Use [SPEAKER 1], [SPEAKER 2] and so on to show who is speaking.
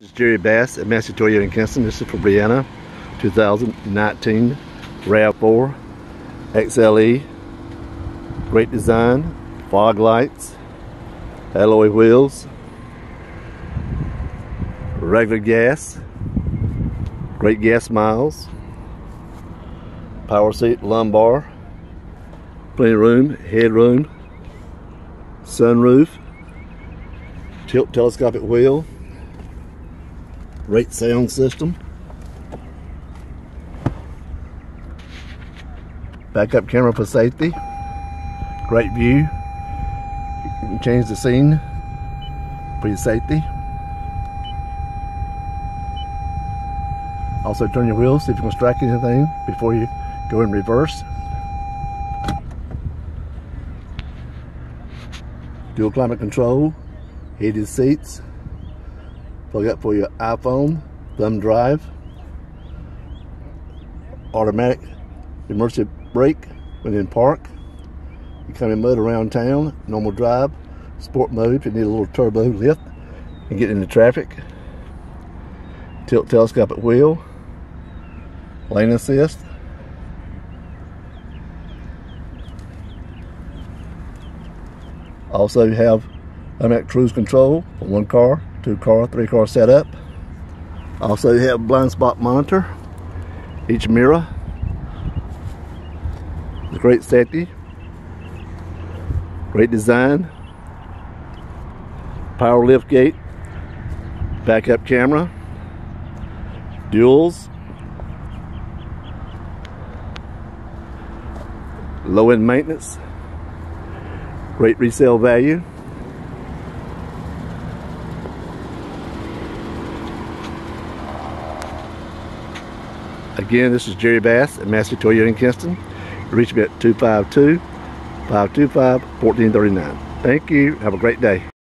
[SPEAKER 1] This is Jerry Bass at Massey Toyota in Kinston. This is for Briana, 2019 RAV4 XLE. Great design, fog lights, alloy wheels, regular gas, great gas miles, power seat, lumbar, plenty of room, headroom, sunroof, tilt telescopic wheel, great sound system. Backup camera for safety. Great view. You can change the scene for your safety. Also turn your wheels, see if you can strike anything before you go in reverse. Dual climate control, heated seats, plug up for your iPhone, thumb drive, automatic emergency brake when in park. You come in mud around town, normal drive, sport mode if you need a little turbo lift and get into traffic. Tilt telescopic wheel, lane assist. Also you have automatic cruise control for one car two car, three car setup. Also you have blind spot monitor, each mirror. It's great safety, great design, power lift gate, backup camera, duals, low end maintenance, great resale value. Again, this is Jerry Bass at Massey Toyota in Kinston. Reach me at 252 525 1439. Thank you. Have a great day.